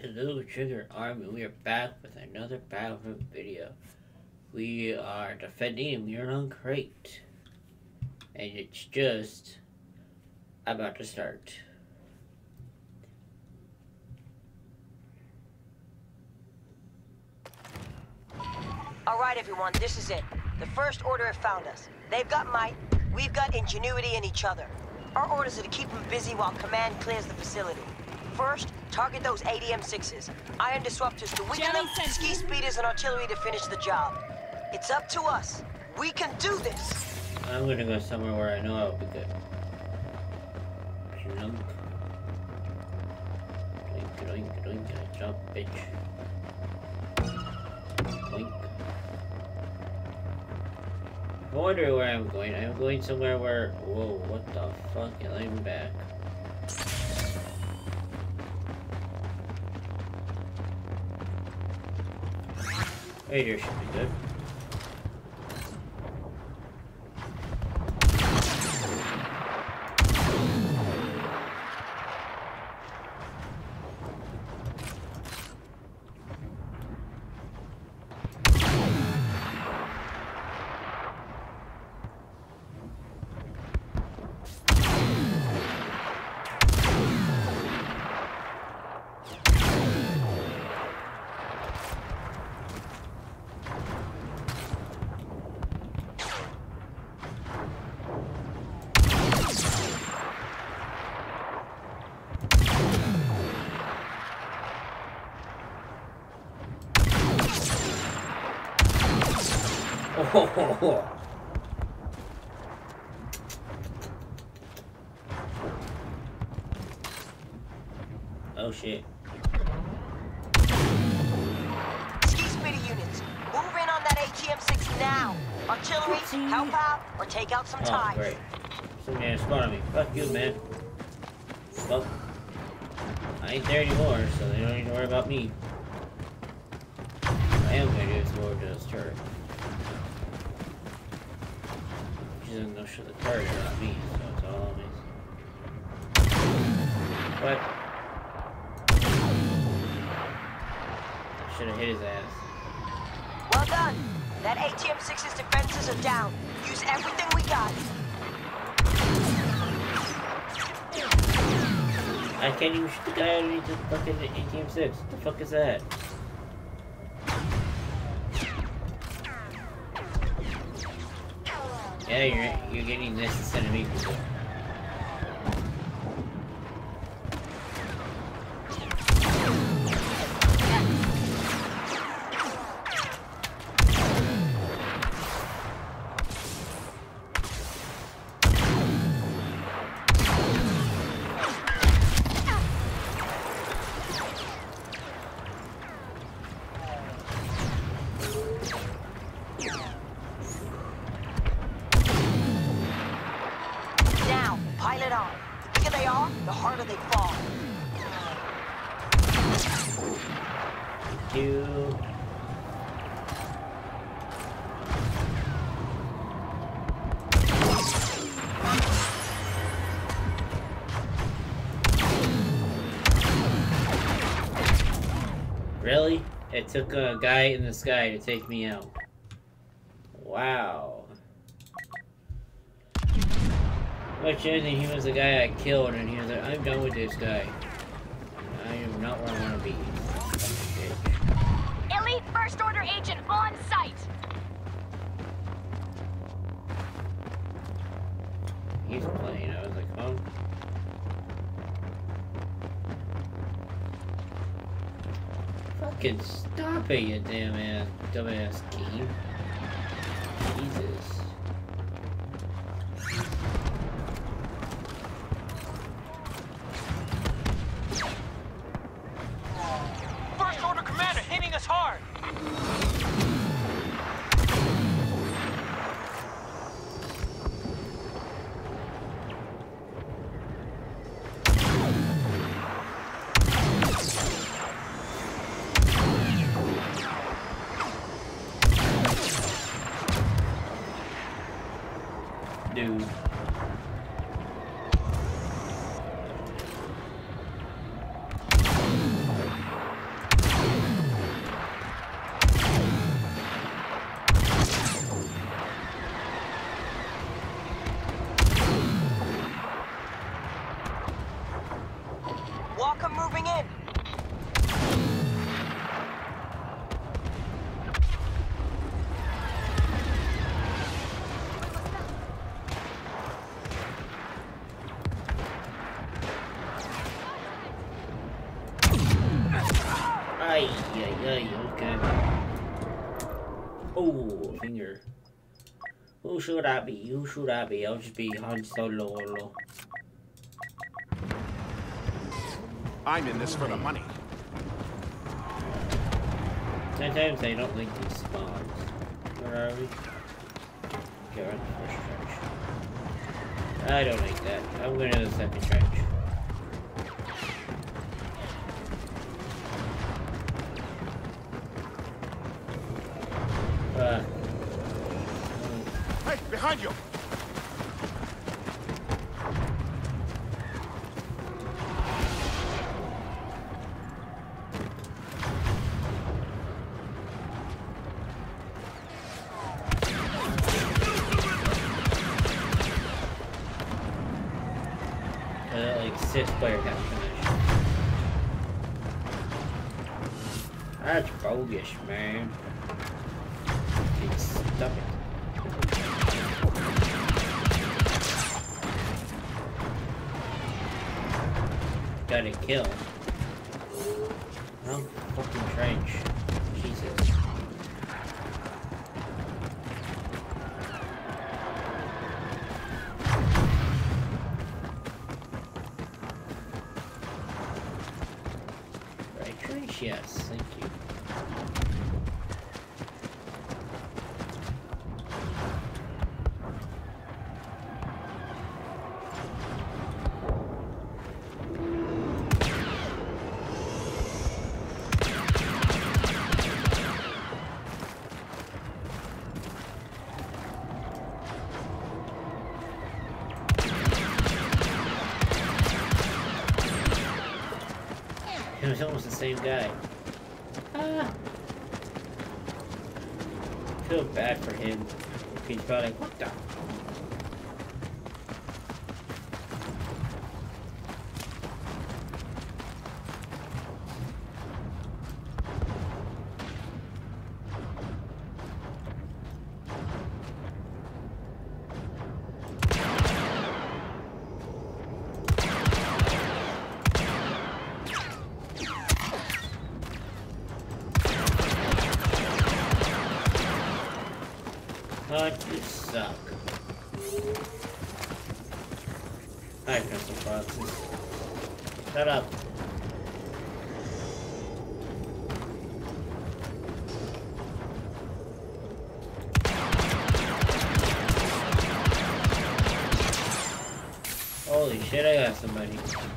Hello, Trigger Army. We are back with another Battlefront video. We are defending Mirror Crait. And it's just about to start. Alright everyone, this is it. The First Order have found us. They've got might, we've got ingenuity in each other. Our orders are to keep them busy while Command clears the facility. First, target those AT-M6s. Ion disruptors to weaken them, ski speeders and artillery to finish the job. It's up to us. We can do this! I'm gonna go somewhere where I know I'll be good. Plunk. Doink, doink, doink, jump, bitch. Doink. I wonder where I'm going. I'm going somewhere where... Whoa, what the fuck? I'm back. Raider should be good. Oh, oh shit. Ski speeder units, move in on that AT-M6 now. Artillery, help out, or take out some Oh, ties. great. Some man spawned on me. Fuck you, man. Well, I ain't there anymore, so they don't need to worry about me. I am gonna do is go to this turret. She doesn't know shit the is not me, so it's all me. What? Should have hit his ass. Well done. That AT-M6's defenses are down. Use everything we got. I can't even shoot the guy underneath the fucking AT-M6. What the fuck is that? Yeah, you're you're getting this instead of me. Really? It took a guy in the sky to take me out. Wow. Much anything, he was the guy I killed, and he was like, I'm done with this guy. I am not where I want to be. Elite First Order agent on site. He's playing. I was like, huh? Fucking stop it, you damn ass, dumbass game. Walker moving in. Okay. Oh, finger. Who should I be? Who should I be? I'll just be Han Solo. I'm in this for the money. Sometimes they don't link these spawns. Where are we? Okay, we're in the first trench. I don't like that. I'm going to the second trench. Uh, Hey, behind you! Bogus, man. It's stop it. Got a kill. Oh, fucking trench. Jesus. Was almost the same guy. Ah. Feel bad for him. He's probably like, what the? Oh, you suck. Hi, Crystal Foxes. Shut up. Holy shit, I got somebody.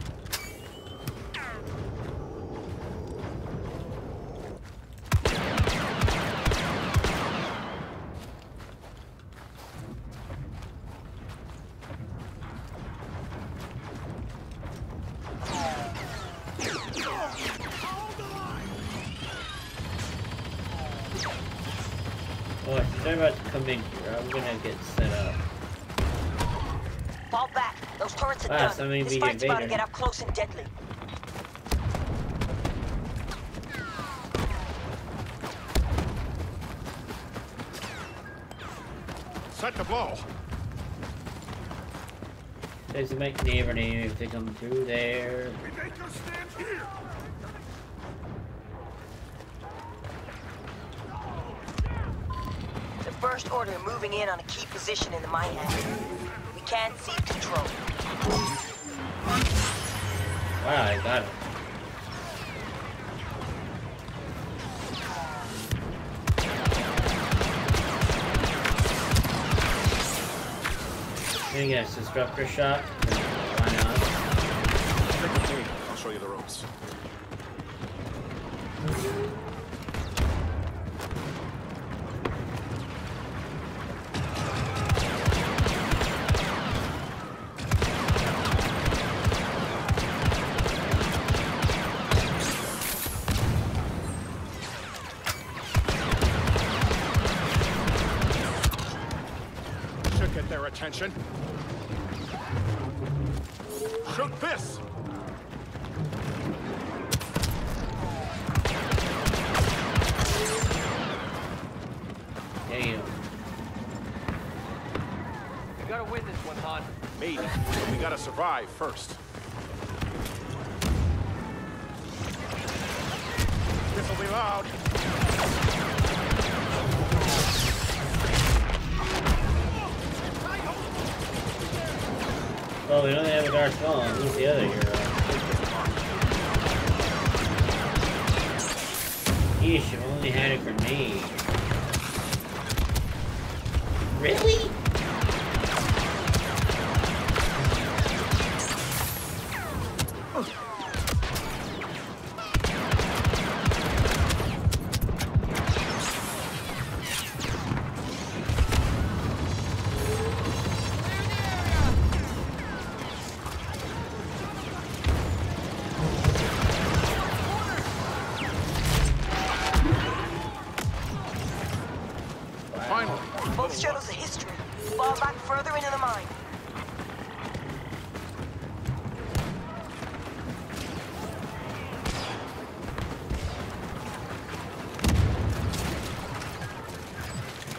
Gonna get set up. Fall back. Those turrets are Wow, done. somebody This fight's about to get up close and deadly. Set to blow. There's a make neighbor name if they come through there. We make you stand here! The first order are moving in on a key position in the mine hatch. We can't see control. Wow, I got it. Gonna get a disruptor shot. Why not? Stick with me. I'll show you the ropes. Should get their attention. Shoot this! You. We gotta win this one, Han. Maybe, but we gotta survive first. This'll be loud. Well, we only have a. Who's the other hero? Yeesh, I only had a grenade. Really?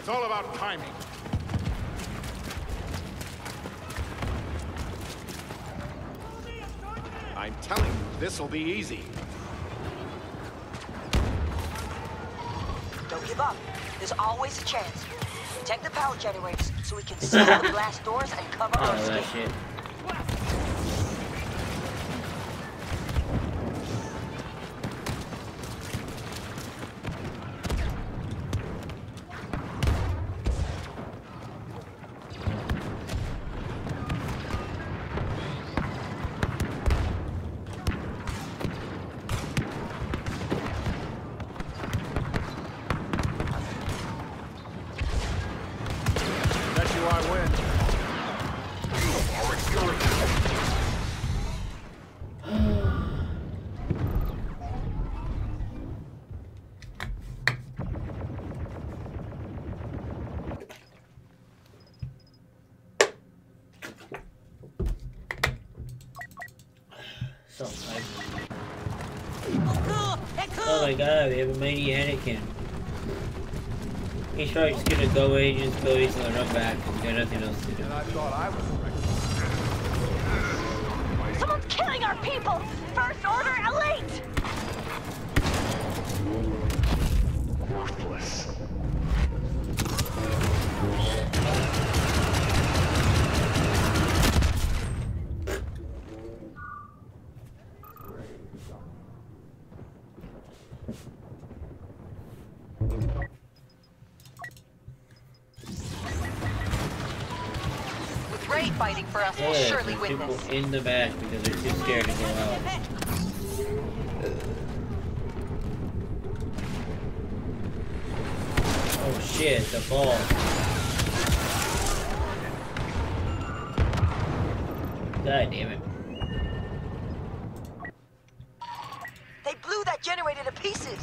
It's all about timing. I'm telling you, this'll be easy. Don't give up. There's always a chance. Take the power generators so we can seal the blast doors and cover our Oh, that escape. My god, we have a mighty Anakin. He's probably just gonna go away, just go easy and run back. He's got nothing else to do. And I thought I was the Someone's killing our people! First Order Elite! With Rey fighting for us, we'll surely win people this. in the back because they're too scared to go out. Oh shit, the ball. God damn it. They blew that generator to pieces.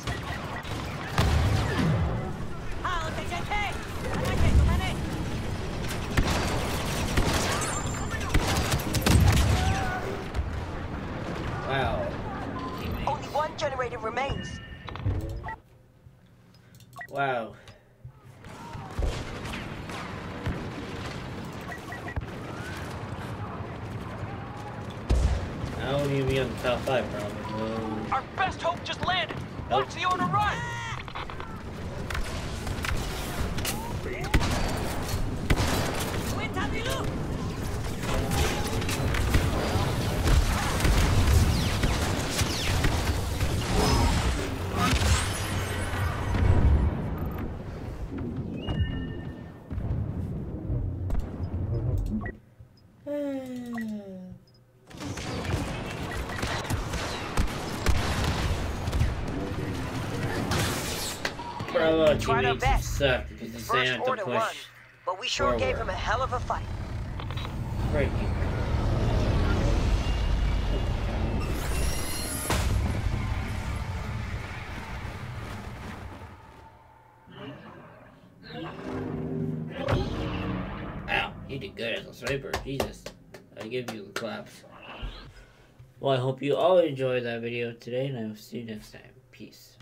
Wow. I won't even be on the top five, probably. Our best hope just landed. Watch the order run. Tried our best. suck because First not to Order won, but we sure gave him a hell of a fight. breaking. Ow, you did good as a sniper. Jesus. I give you the claps. Well, I hope you all enjoyed that video today, and I will see you next time. Peace.